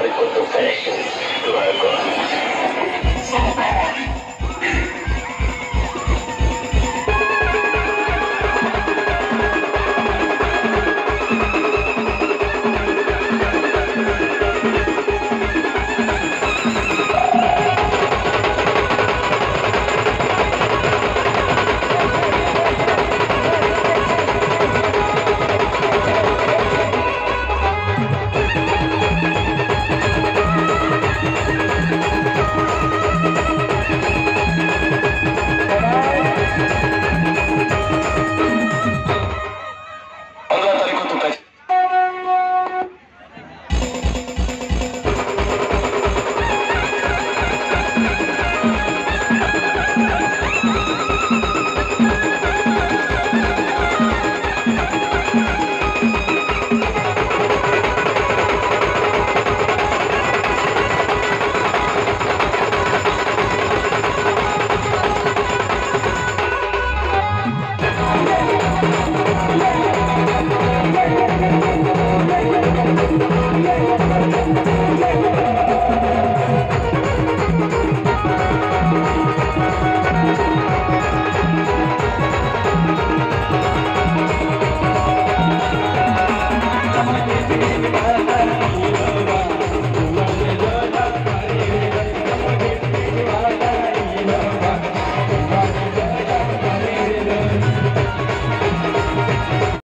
Sorry for the fashion.